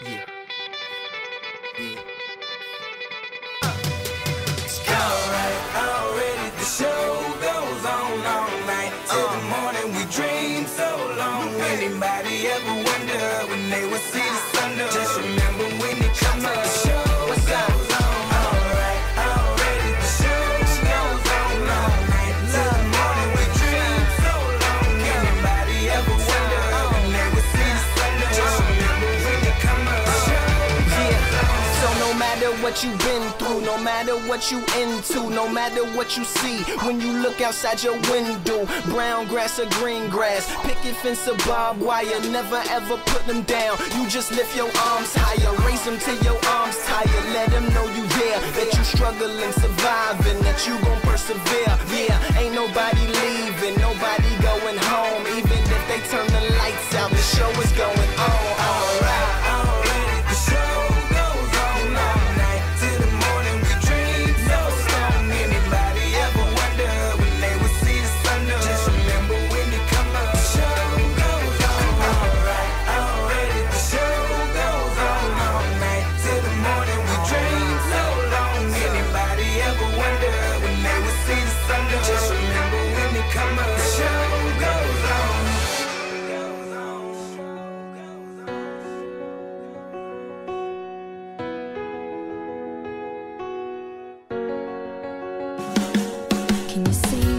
Yeah. what you've been through, no matter what you into, no matter what you see when you look outside your window. Brown grass or green grass, picket fence or barbed wire, never ever put them down. You just lift your arms higher, raise them till your arms tired. Let them know you there, that you struggling, surviving, that you gon' persevere. Yeah, ain't nobody leaving, nobody Can you see?